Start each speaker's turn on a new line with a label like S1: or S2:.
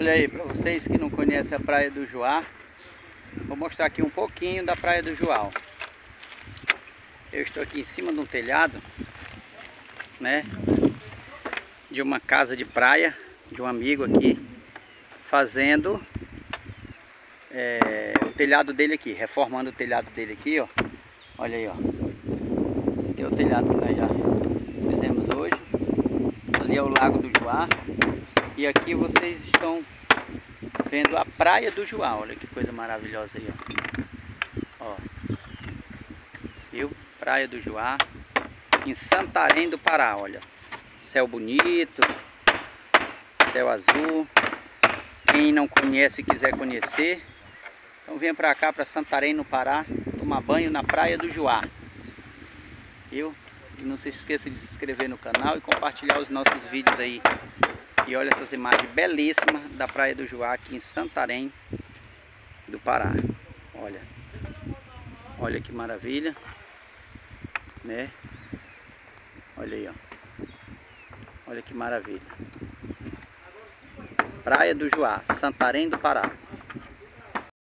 S1: Olha aí, para vocês que não conhecem a Praia do Joá, vou mostrar aqui um pouquinho da Praia do Joá. Eu estou aqui em cima de um telhado, né, de uma casa de praia, de um amigo aqui, fazendo é, o telhado dele aqui, reformando o telhado dele aqui, ó. Olha aí, ó. Esse aqui é o telhado que nós já fizemos hoje. Ali é o Lago do Joá. E aqui vocês estão vendo a praia do Joá. Olha que coisa maravilhosa aí, ó. ó. Viu? Praia do Joá. Em Santarém do Pará, olha. Céu bonito. Céu azul. Quem não conhece e quiser conhecer, então venha para cá, para Santarém, no Pará, tomar banho na Praia do Joá. Viu? E não se esqueça de se inscrever no canal e compartilhar os nossos vídeos aí e olha essas imagens belíssimas da Praia do Joá aqui em Santarém do Pará. Olha. Olha que maravilha. Né? Olha aí, ó. Olha que maravilha. Praia do Joá, Santarém do Pará.